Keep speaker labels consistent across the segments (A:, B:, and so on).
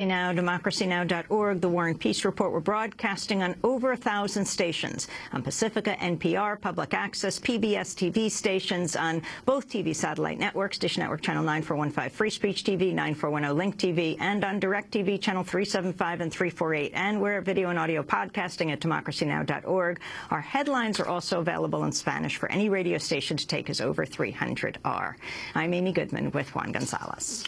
A: Now, democracynow.org, The War and Peace Report. We're broadcasting on over a thousand stations on Pacifica, NPR, Public Access, PBS TV stations on both TV satellite networks, Dish Network Channel 9415, Free Speech TV, 9410 Link TV, and on DirecTV Channel 375 and 348. And we're video and audio podcasting at democracynow.org. Our headlines are also available in Spanish for any radio station to take as over 300 are. I'm Amy Goodman with Juan Gonzalez.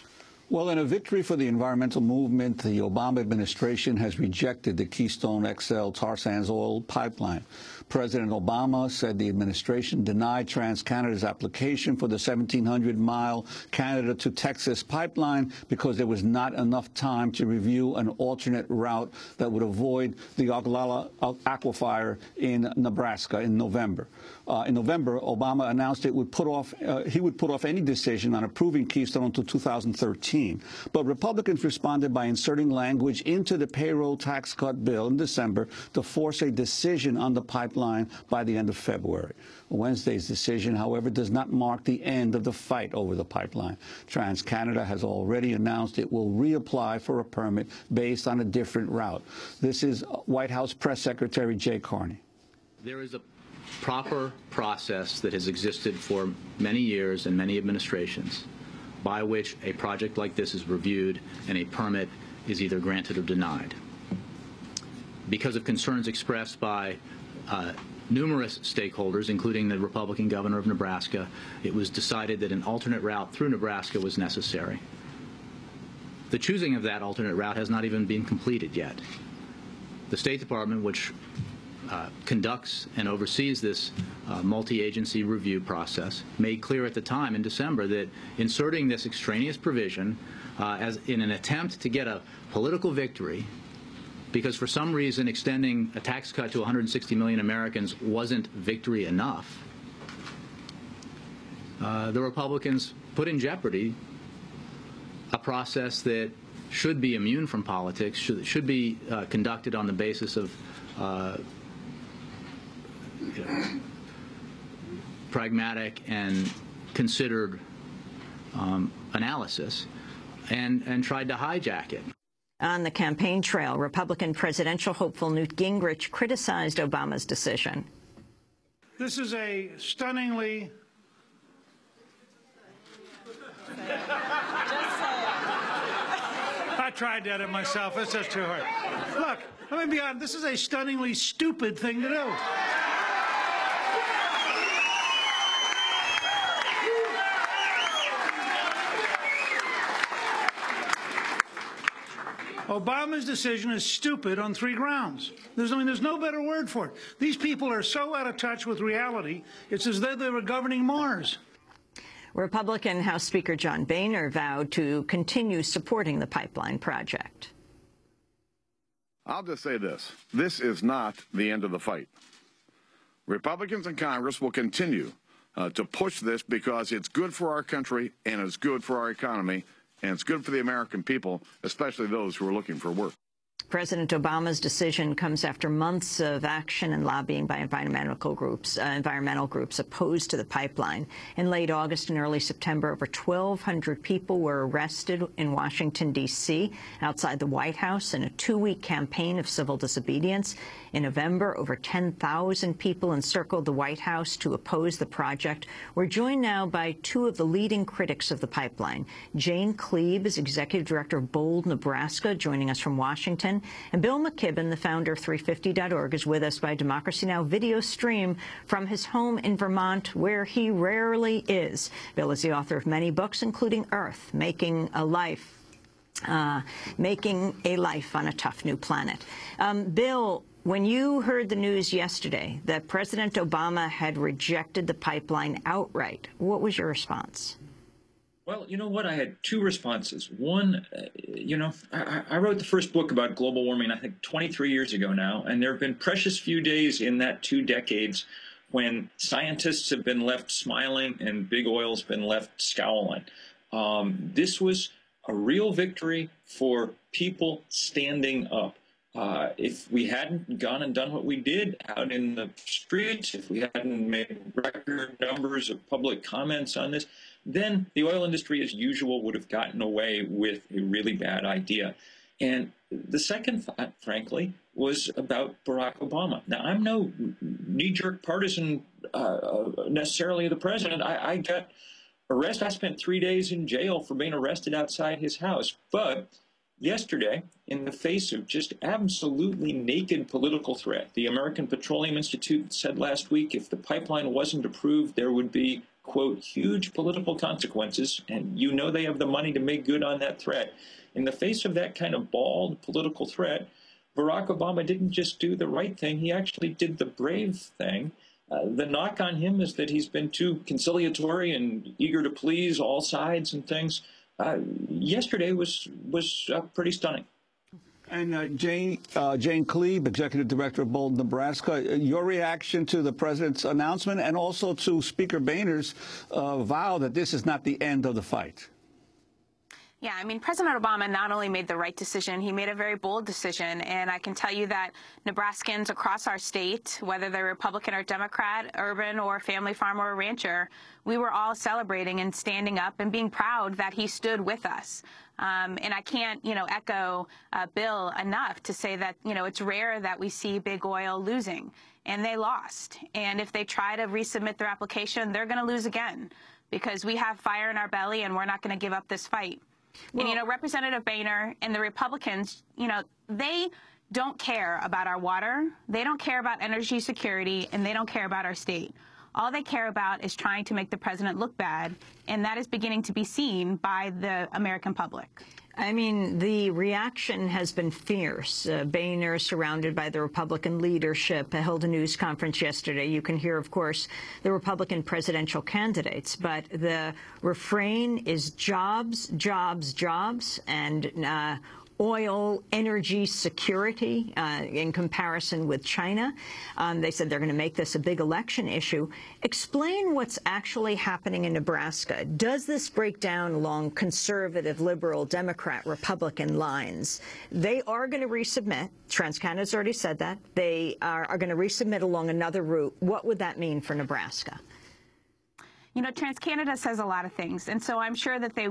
B: Well, in a victory for the environmental movement, the Obama administration has rejected the Keystone XL tar sands oil pipeline. President Obama said the administration denied TransCanada's application for the 1,700-mile Canada to Texas pipeline because there was not enough time to review an alternate route that would avoid the Ogallala aquifer in Nebraska in November. Uh, in November, Obama announced it would put off uh, he would put off any decision on approving Keystone until 2013. But Republicans responded by inserting language into the payroll tax cut bill in December to force a decision on the pipeline by the end of February. Wednesday's decision, however, does not mark the end of the fight over the pipeline. TransCanada has already announced it will reapply for a permit based on a different route. This is White House Press Secretary Jay Carney.
C: There is a proper process that has existed for many years and many administrations by which a project like this is reviewed and a permit is either granted or denied. Because of concerns expressed by uh, numerous stakeholders, including the Republican governor of Nebraska, it was decided that an alternate route through Nebraska was necessary. The choosing of that alternate route has not even been completed yet. The State Department, which uh, conducts and oversees this uh, multi-agency review process made clear at the time in December that inserting this extraneous provision uh, as in an attempt to get a political victory because for some reason extending a tax cut to 160 million Americans wasn't victory enough, uh, the Republicans put in jeopardy a process that should be immune from politics, should, should be uh, conducted on the basis of uh, pragmatic and considered um, analysis and, and tried to hijack it.
A: On the campaign trail, Republican presidential hopeful Newt Gingrich criticized Obama's decision.
D: This is a stunningly I tried to edit myself. It's just too hard. Look, let me be honest. This is a stunningly stupid thing to do. Obama's decision is stupid on three grounds. There's, I mean, there's no better word for it. These people are so out of touch with reality, it's as though they were governing Mars.
A: Republican House Speaker John Boehner vowed to continue supporting the pipeline project.
E: I'll just say this. This is not the end of the fight. Republicans in Congress will continue uh, to push this because it's good for our country and it's good for our economy and it's good for the American people, especially those who are looking for work.
A: President Obama's decision comes after months of action and lobbying by environmental groups, uh, environmental groups opposed to the pipeline. In late August and early September, over 1,200 people were arrested in Washington, D.C., outside the White House in a two-week campaign of civil disobedience. In November, over 10,000 people encircled the White House to oppose the project. We're joined now by two of the leading critics of the pipeline. Jane Kleeb is Executive Director of Bold, Nebraska, joining us from Washington. And Bill McKibben, the founder of 350.org, is with us by Democracy Now! video stream from his home in Vermont, where he rarely is. Bill is the author of many books, including Eaarth, Making a Life uh, making a life on a tough new planet. Um, Bill, when you heard the news yesterday that President Obama had rejected the pipeline outright, what was your response?
F: Well, you know what? I had two responses. One, uh, you know, I, I, wrote the first book about global warming, I think 23 years ago now, and there have been precious few days in that two decades when scientists have been left smiling and big oil's been left scowling. Um, this was a real victory for people standing up. Uh, if we hadn't gone and done what we did out in the streets, if we hadn't made record numbers of public comments on this, then the oil industry, as usual, would have gotten away with a really bad idea. And the second thought, frankly, was about Barack Obama. Now, I'm no knee jerk partisan uh, necessarily of the president. I, I got arrested. I spent three days in jail for being arrested outside his house. But yesterday, in the face of just absolutely naked political threat, the American Petroleum Institute said last week if the pipeline wasn't approved, there would be, quote, huge political consequences. And you know they have the money to make good on that threat. In the face of that kind of bald political threat, Barack Obama didn't just do the right thing, he actually did the brave thing. Uh, the knock on him is that he's been too conciliatory and eager to please all sides and things. Uh, yesterday was was uh, pretty stunning.
B: And uh, Jane uh, Jane Kleeb, executive director of Bold, Nebraska, uh, your reaction to the president's announcement and also to Speaker Boehner's vow that this is not the end of the fight.
G: Yeah, I mean, President Obama not only made the right decision, he made a very bold decision. And I can tell you that Nebraskans across our state, whether they're Republican or Democrat, urban or family farmer or rancher, we were all celebrating and standing up and being proud that he stood with us. Um, and I can't, you know, echo uh, Bill enough to say that, you know, it's rare that we see big oil losing. And they lost. And if they try to resubmit their application, they're going to lose again because we have fire in our belly and we're not going to give up this fight. Well, and, you know, Representative Boehner and the Republicans, you know, they don't care about our water, they don't care about energy security, and they don't care about our state. All they care about is trying to make the president look bad, and that is beginning to be seen by the American public.
A: I mean, the reaction has been fierce. Uh, Boehner, surrounded by the Republican leadership, held a news conference yesterday. You can hear, of course, the Republican presidential candidates, but the refrain is jobs, jobs, jobs, and uh, oil energy security uh, in comparison with China. Um, they said they're going to make this a big election issue. Explain what's actually happening in Nebraska. Does this break down along conservative, liberal, Democrat, Republican lines? They are going to resubmit. TransCanada's already said that. They are, are going to resubmit along another route. What would that mean for Nebraska?
G: You know, TransCanada says a lot of things, and so I'm sure that they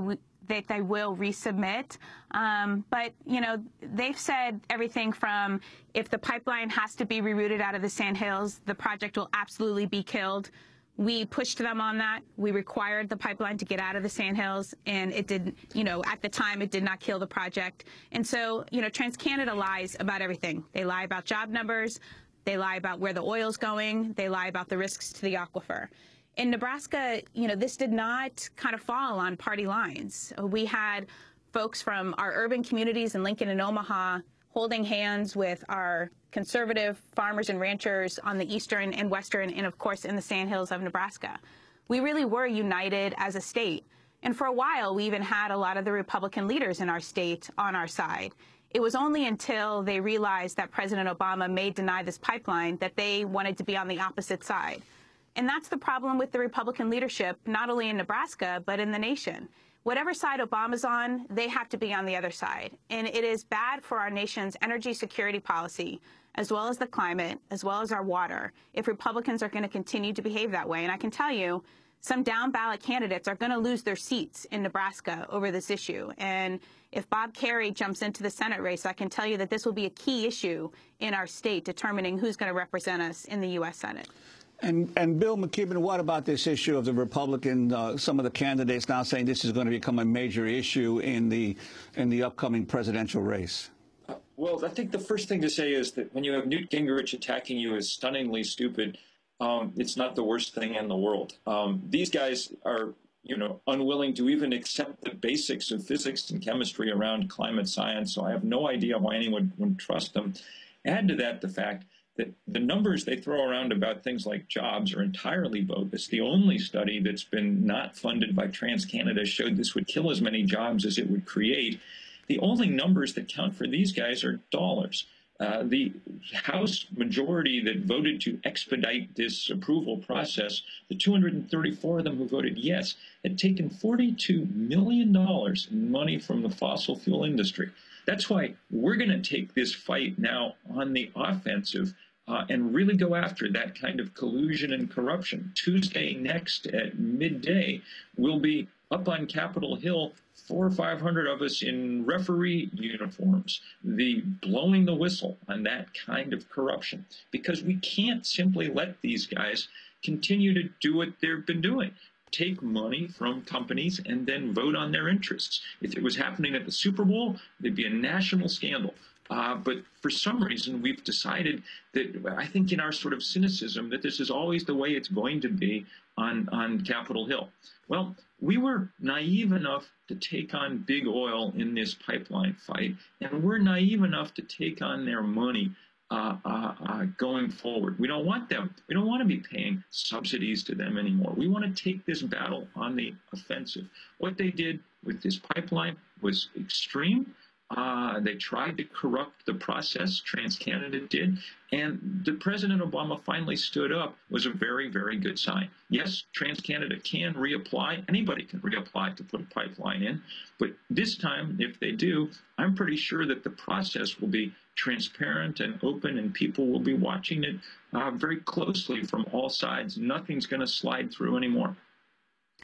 G: that they will resubmit. Um, but, you know, they've said everything from if the pipeline has to be rerouted out of the Sandhills, the project will absolutely be killed. We pushed them on that. We required the pipeline to get out of the Sandhills, and it did, you know, at the time, it did not kill the project. And so, you know, TransCanada lies about everything. They lie about job numbers. They lie about where the oil's going. They lie about the risks to the aquifer in Nebraska, you know, this did not kind of fall on party lines. We had folks from our urban communities in Lincoln and Omaha holding hands with our conservative farmers and ranchers on the eastern and western and, of course, in the sandhills of Nebraska. We really were united as a state. And for a while, we even had a lot of the Republican leaders in our state on our side. It was only until they realized that President Obama may deny this pipeline that they wanted to be on the opposite side. And that's the problem with the Republican leadership, not only in Nebraska, but in the nation. Whatever side Obama's on, they have to be on the other side. And it is bad for our nation's energy security policy, as well as the climate, as well as our water, if Republicans are going to continue to behave that way. And I can tell you, some down ballot candidates are going to lose their seats in Nebraska over this issue. And if Bob Kerrey jumps into the Senate race, I can tell you that this will be a key issue in our state determining who's going to represent us in the U.S. Senate.
B: And, and Bill McKibben, what about this issue of the Republican, uh, some of the candidates now saying this is going to become a major issue in the, in the upcoming presidential race?
F: Well, I think the first thing to say is that when you have Newt Gingrich attacking you as stunningly stupid, um, it's not the worst thing in the world. Um, these guys are, you know, unwilling to even accept the basics of physics and chemistry around climate science. So I have no idea why anyone would trust them. Add to that the fact that the numbers they throw around about things like jobs are entirely bogus. The only study that's been not funded by TransCanada showed this would kill as many jobs as it would create. The only numbers that count for these guys are dollars. Uh, the House majority that voted to expedite this approval process, the 234 of them who voted yes, had taken $42 million in money from the fossil fuel industry. That's why we're going to take this fight now on the offensive uh, and really go after that kind of collusion and corruption. Tuesday next at midday we'll be up on Capitol Hill, four or five hundred of us in referee uniforms, the blowing the whistle on that kind of corruption, because we can't simply let these guys continue to do what they've been doing. Take money from companies and then vote on their interests. If it was happening at the Super Bowl, there'd be a national scandal. Uh, but for some reason, we've decided that I think in our sort of cynicism that this is always the way it's going to be on, on Capitol Hill. Well, we were naive enough to take on big oil in this pipeline fight, and we're naive enough to take on their money uh, uh, uh, going forward. We don't want them. We don't want to be paying subsidies to them anymore. We want to take this battle on the offensive. What they did with this pipeline was extreme. Uh, they tried to corrupt the process, TransCanada did, and the President Obama finally stood up was a very, very good sign. Yes, TransCanada can reapply. Anybody can reapply to put a pipeline in. But this time, if they do, I'm pretty sure that the process will be transparent and open, and people will be watching it uh, very closely from all sides. Nothing's going to slide through anymore.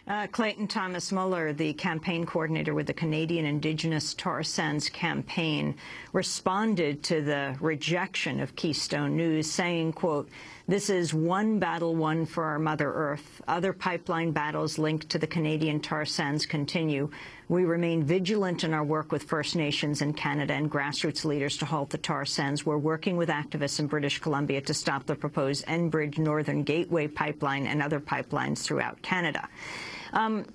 A: Uh, Clayton Thomas Muller, the campaign coordinator with the Canadian Indigenous tar sands campaign, responded to the rejection of Keystone News, saying, quote, this is one battle won for our Mother Earth. Other pipeline battles linked to the Canadian tar sands continue. We remain vigilant in our work with First Nations in Canada and grassroots leaders to halt the tar sands. We're working with activists in British Columbia to stop the proposed Enbridge Northern Gateway pipeline and other pipelines throughout Canada. Um,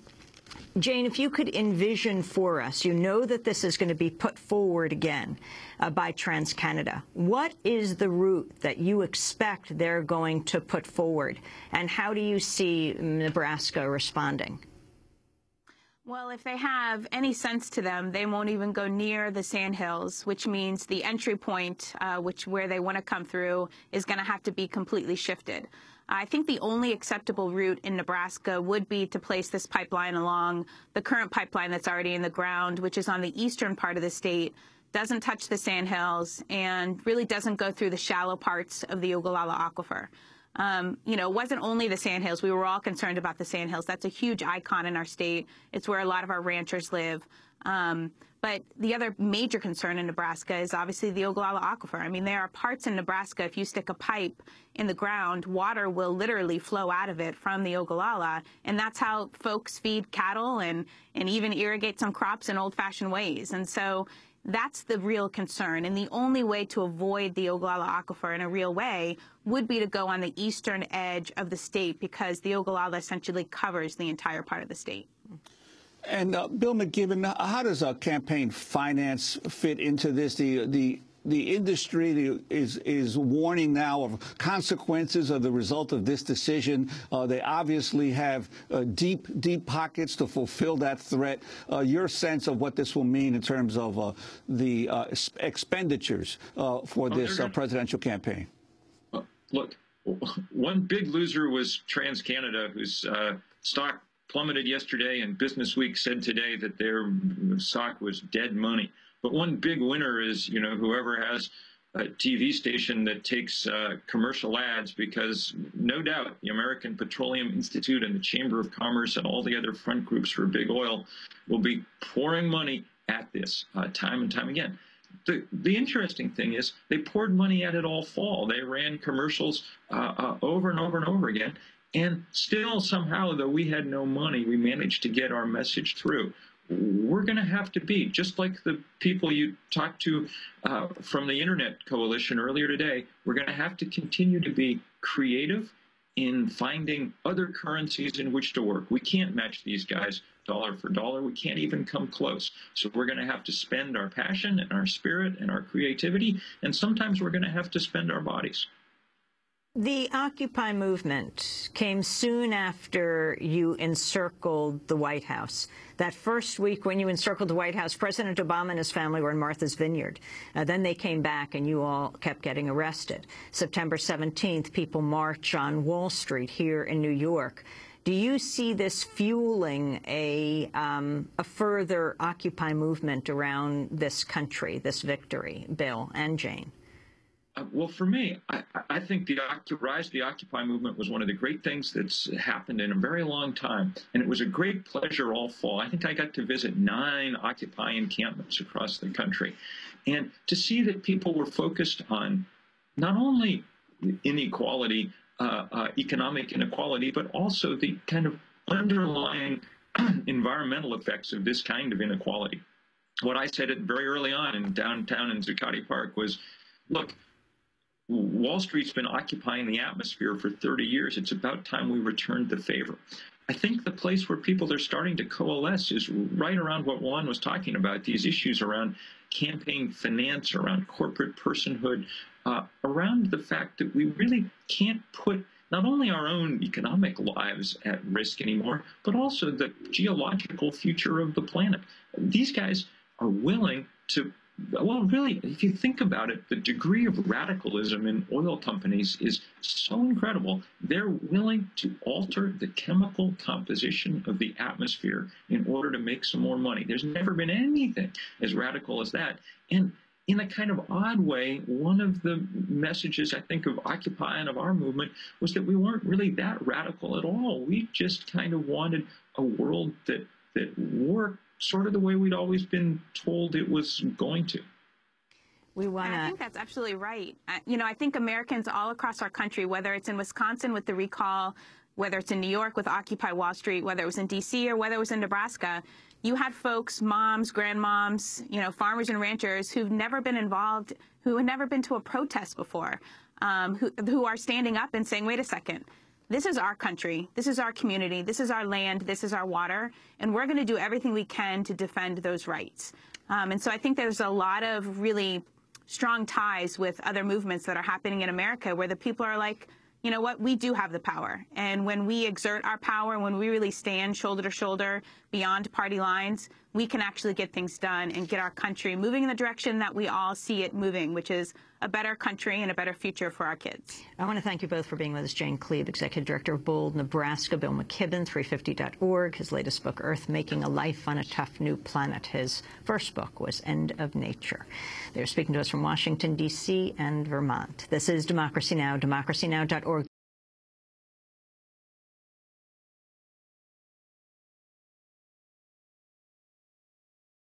A: Jane, if you could envision for us, you know that this is going to be put forward again uh, by TransCanada. What is the route that you expect they're going to put forward, and how do you see Nebraska responding?
G: Well, if they have any sense to them, they won't even go near the sandhills, which means the entry point, uh, which where they want to come through, is going to have to be completely shifted. I think the only acceptable route in Nebraska would be to place this pipeline along the current pipeline that's already in the ground, which is on the eastern part of the state, doesn't touch the sandhills, and really doesn't go through the shallow parts of the Ogallala Aquifer. Um, you know, it wasn't only the sandhills. We were all concerned about the sandhills. That's a huge icon in our state. It's where a lot of our ranchers live. Um, but the other major concern in Nebraska is obviously the Ogallala Aquifer. I mean, there are parts in Nebraska, if you stick a pipe in the ground, water will literally flow out of it from the Ogallala. And that's how folks feed cattle and, and even irrigate some crops in old-fashioned ways. And so that's the real concern. And the only way to avoid the Ogallala Aquifer in a real way would be to go on the eastern edge of the state because the Ogallala essentially covers the entire part of the state.
B: And uh, Bill McKibben, how does uh, campaign finance fit into this? The the the industry is is warning now of consequences of the result of this decision. Uh, they obviously have uh, deep, deep pockets to fulfill that threat. Uh, your sense of what this will mean in terms of uh, the uh, expenditures uh, for this presidential campaign?
F: Look, one big loser was TransCanada, whose stock plummeted yesterday, and Business Week said today that their stock was dead money. But one big winner is, you know, whoever has a TV station that takes uh, commercial ads because no doubt the American Petroleum Institute and the Chamber of Commerce and all the other front groups for big oil will be pouring money at this uh, time and time again. The, the interesting thing is they poured money at it all fall. They ran commercials uh, uh over and over and over again. And still, somehow, though we had no money, we managed to get our message through. We're going to have to be, just like the people you talked to uh, from the Internet Coalition earlier today, we're going to have to continue to be creative in finding other currencies in which to work. We can't match these guys dollar for dollar. We can't even come close. So we're going to have to spend our passion and our spirit and our creativity, and sometimes we're going to have to spend our bodies.
A: The Occupy movement came soon after you encircled the White House. That first week when you encircled the White House, President Obama and his family were in Martha's Vineyard. Uh, then they came back and you all kept getting arrested. September 17th, people march on Wall Street here in New York. Do you see this fueling a, um, a further Occupy movement around this country, this victory, Bill and Jane?
F: Well, for me, I, I think the rise of the Occupy movement was one of the great things that's happened in a very long time. And it was a great pleasure all fall. I think I got to visit nine Occupy encampments across the country. And to see that people were focused on not only inequality, uh, uh, economic inequality, but also the kind of underlying environmental effects of this kind of inequality. What I said very early on in downtown in Zuccotti Park was, look, Wall Street's been occupying the atmosphere for 30 years. It's about time we returned the favor. I think the place where people are starting to coalesce is right around what Juan was talking about these issues around campaign finance, around corporate personhood, uh, around the fact that we really can't put not only our own economic lives at risk anymore, but also the geological future of the planet. These guys are willing to well, really, if you think about it, the degree of radicalism in oil companies is so incredible. They're willing to alter the chemical composition of the atmosphere in order to make some more money. There's never been anything as radical as that. And in a kind of odd way, one of the messages I think of Occupy and of our movement was that we weren't really that radical at all. We just kind of wanted a world that that worked sort of the way we'd always been told it was going to.
G: We want I think that's absolutely right. You know, I think Americans all across our country, whether it's in Wisconsin with the recall, whether it's in New York with Occupy Wall Street, whether it was in D.C. or whether it was in Nebraska, you had folks, moms, grandmoms, you know, farmers and ranchers who've never been involved, who had never been to a protest before, um, who, who are standing up and saying, wait a second, this is our country, this is our community, this is our land, this is our water, and we're going to do everything we can to defend those rights. Um, and so I think there's a lot of really strong ties with other movements that are happening in America where the people are like, you know what, we do have the power. And when we exert our power, when we really stand shoulder to shoulder beyond party lines, we can actually get things done and get our country moving in the direction that we all see it moving, which is a better country and a better future for our kids.
A: I want to thank you both for being with us. Jane Kleeb, Executive Director of Bold, Nebraska. Bill McKibben, 350.org. His latest book, Eaarth Making a Life on a Tough New Planet. His first book was End of Nature. They're speaking to us from Washington, D.C. and Vermont. This is Democracy Now!, democracynow.org.